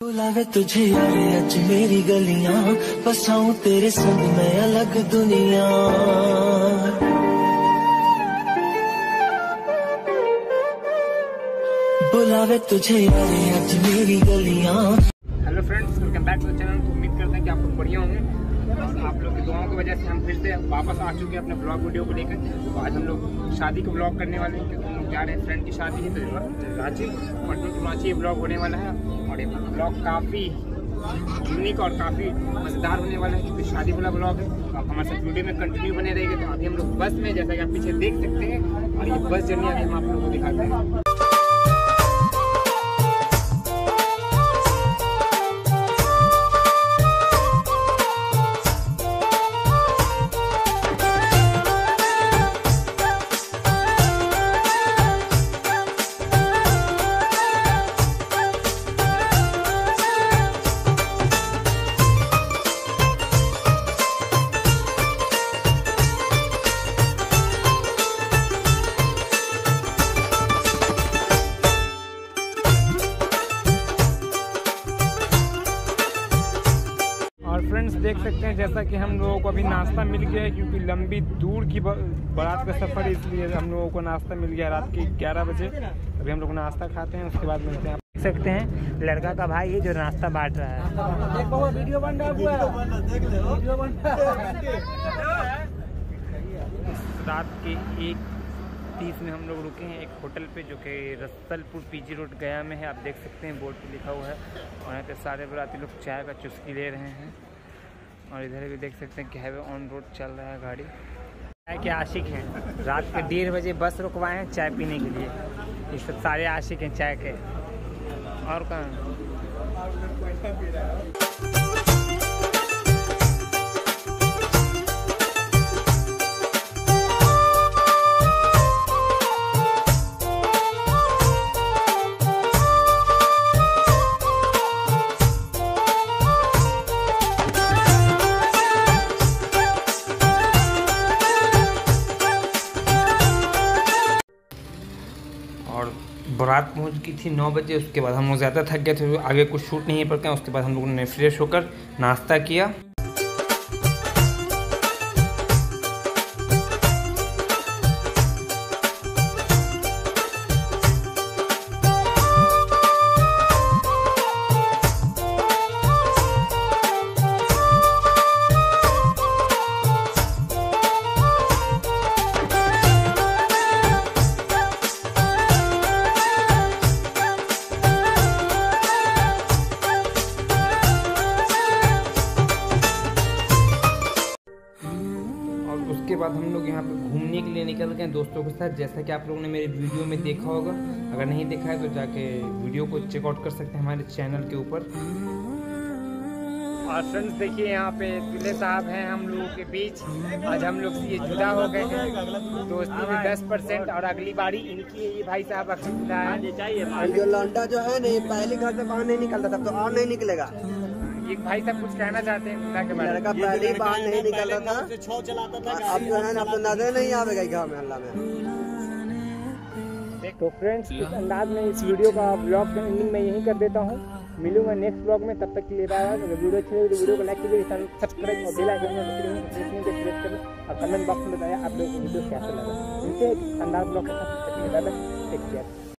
बुलावे तुझे यारे, अज मेरी गलियाँ। बसाऊं तेरे संग, मैं अलग दुनिया। बुलावे तुझे यारे, अज मेरी गलियाँ। Hello friends welcome back to channel तो उम्मीद करते हैं कि आप लोग बढ़िया होंगे। और आप लोग की दुआओं की वजह से हम फिर से वापस आ चुके हैं अपने ब्लॉग वीडियो को लेकर। तो आज हम लोग शादी का ब्लॉग करने वाले हैं, क्योंकि हम लोग जा रहे हैं फ्रेंड की शादी है तो रांची, पटना टू रांची ब्लॉग होने वाला है। और ये ब्लॉग काफ़ी यूनिक और काफ़ी मज़ेदार होने वाला है, क्योंकि शादी वाला ब्लॉग है। तो आप हमारे साथ वीडियो में कंटिन्यू बने रहेंगे तो अभी हम लोग बस में, जैसा कि आप पीछे देख सकते हैं, और ये बस जर्नी अभी हम आप लोगों को दिखाते हैं। देख सकते हैं जैसा कि हम लोगों को अभी नाश्ता मिल गया है क्योंकि लंबी दूर की बारात का सफ़र इसलिए हम लोगों को नाश्ता मिल गया रात के 11 बजे। अभी हम लोग नाश्ता खाते हैं उसके बाद मिलते हैं। आप देख सकते हैं लड़का का भाई है जो नाश्ता बांट रहा है। वीडियो बन रात के एक तीस में हम लोग रुके हैं एक होटल पे जो कि रसलपुर पीजी रोड गया में है। आप देख सकते हैं बोर्ड पे लिखा हुआ है। और यहाँ पे सारे बराती लोग चाय का चुस्की ले रहे हैं। और इधर भी देख सकते हैं कि हाईवे ऑन रोड चल रहा है गाड़ी। चाय के आशिक हैं? रात के डेढ़ बजे बस रुकवाए हैं चाय पीने के लिए। ये सब सारे आशिक हैं, चाय के। और कहाँ बारात पहुँच गई थी नौ बजे, उसके बाद हम लोग ज़्यादा थक गए थे, आगे कुछ शूट नहीं पड़ते हैं उसके बाद हम लोगों ने फ्रेश होकर नाश्ता किया। उसके बाद हम लोग यहाँ पे घूमने के लिए निकल गए दोस्तों के साथ। जैसा कि आप लोगों ने मेरे वीडियो में देखा होगा। अगर नहीं देखा है तो जाके वीडियो को चेकआउट कर सकते हैं हमारे चैनल के ऊपर। और फ्रेंड्स देखिए यहाँ पे दूल्हे साहब हैं हम लोगों के बीच। आज हम लोग से ये जुदा हो गए हैं। दोस्ती में दस परसेंट और अगली बारी इनकी है ये भाई साहब अक्षय है। जो लौंडा जो है नहीं पहले घर से बाहर नहीं निकलता तब तो और नहीं निकलेगा। ये भाई साहब कुछ कहना चाहते हैं? दूल्हा के बारे में लड़का पहले बाहर नहीं निकलता था अब जो है ना तो नज़र नहीं आवेगा घर में अल्लाह में। तो फ्रेंड्स इस अंदाज में इस वीडियो का ब्लॉग का एंडिंग मैं यहीं कर देता हूँ। मिलूँगा नेक्स्ट ब्लॉग में तब तक के लिए बाय अगर वीडियो अच्छी लगी तो वीडियो को लाइक कीजिए सब्सक्राइब और बेल आइकन में नोटिफिकेशन को प्रेस करें और कमेंट बॉक्स में बताया आप लोगों को वीडियो कैसा लगा। इनसे अंदाज ब्लॉग के साथ टेक केयर